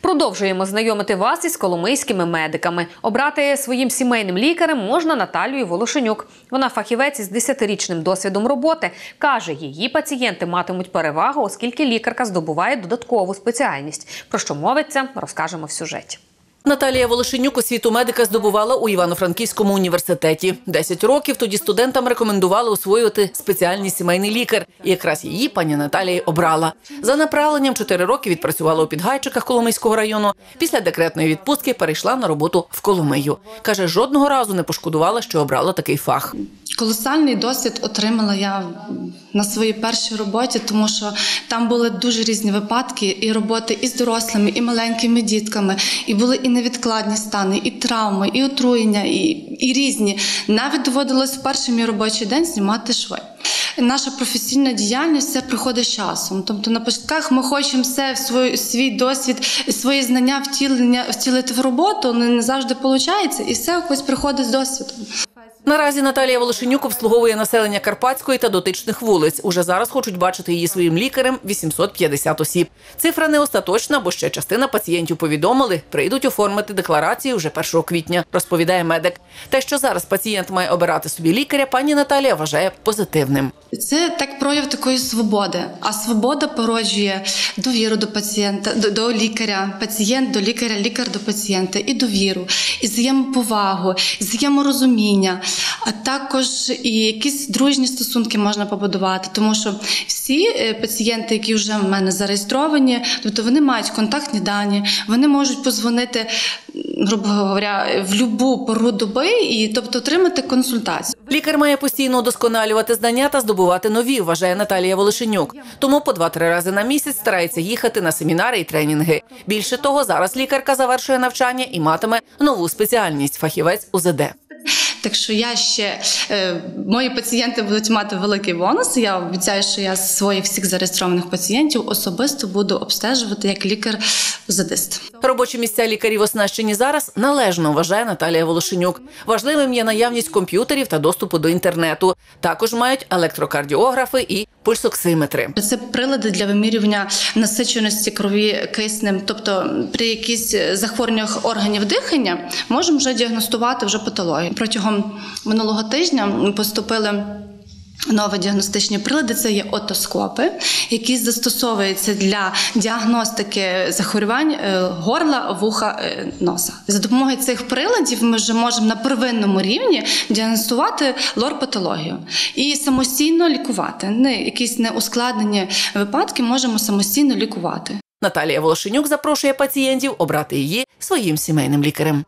Продовжуємо знайомити вас із коломийськими медиками. Обрати своїм сімейним лікарем можна Наталію Волошенюк. Вона фахівець із 10-річним досвідом роботи. Каже, її пацієнти матимуть перевагу, оскільки лікарка здобуває додаткову спеціальність. Про що мовиться, розкажемо в сюжеті. Наталія Волошенюк освіту медика здобувала у Івано-Франківському університеті. Десять років тоді студентам рекомендували освоювати спеціальність сімейний лікар. І якраз її пані Наталія обрала. За направленням чотири роки відпрацювала у Підгайчиках Коломийського району. Після декретної відпустки перейшла на роботу в Коломию. Каже, жодного разу не пошкодувала, що обрала такий фах. Колосальний досвід отримала я на своїй першій роботі, тому що там були дуже різні випадки і роботи і з дорослими, і маленькими дітками, і були і невідкладні стани, і травми, і отруєння, і, і різні. Навіть доводилось в перший мій робочий день знімати шви. Наша професійна діяльність все приходить з часом. Тобто на початках ми хочемо все в свій, свій досвід, свої знання втілення втілити в роботу, але не завжди виходить, і все якось приходить з досвідом. Наразі Наталія Волошенюк обслуговує населення Карпатської та дотичних вулиць. Уже зараз хочуть бачити її своїм лікарем 850 осіб. Цифра не остаточна, бо ще частина пацієнтів повідомили, прийдуть оформити декларацію вже 1 квітня, розповідає медик. Те, що зараз пацієнт має обирати собі лікаря, пані Наталія вважає позитивним. Це так прояв такої свободи. А свобода породжує довіру до пацієнта, до, до лікаря, пацієнт до лікаря, лікар до пацієнта, і довіру, і взаємоповагу, і взаєморозуміння, а також і якісь дружні стосунки можна побудувати, тому що всі е, пацієнти, які вже в мене зареєстровані, тобто вони мають контактні дані, вони можуть позвонити, грубо говоря, в будь-яку пору доби і тобто отримати консультацію. Лікар має постійно удосконалювати знання та здобувати нові, вважає Наталія Волошенюк. Тому по два-три рази на місяць старається їхати на семінари і тренінги. Більше того, зараз лікарка завершує навчання і матиме нову спеціальність фахівець УЗД. Так що я ще е, мої пацієнти будуть мати великий бонус. Я обіцяю, що я своїх всіх зареєстрованих пацієнтів особисто буду обстежувати як лікар задист. Робочі місця лікарів оснащені зараз належно, вважає Наталія Волошенюк. Важливим є наявність комп'ютерів та доступу до інтернету. Також мають електрокардіографи і пульсоксиметри. Це прилади для вимірювання насиченості крові киснем, тобто при якісь захворюваннях органів дихання можемо вже діагностувати вже патологію. Протягом минулого тижня поступили. Нові діагностичні прилади це є отоскопи, які застосовуються для діагностики захворювань е, горла, вуха, е, носа. За допомогою цих приладів ми вже можемо на первинному рівні діагностувати лор-патологію і самостійно лікувати. Не якісь неускладнені випадки можемо самостійно лікувати. Наталія Волошенюк запрошує пацієнтів обрати її своїм сімейним лікарем.